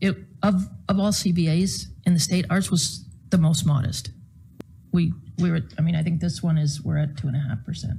it, of, of all CBAs in the state, ours was the most modest. We, we were, I mean, I think this one is, we're at two and a half percent.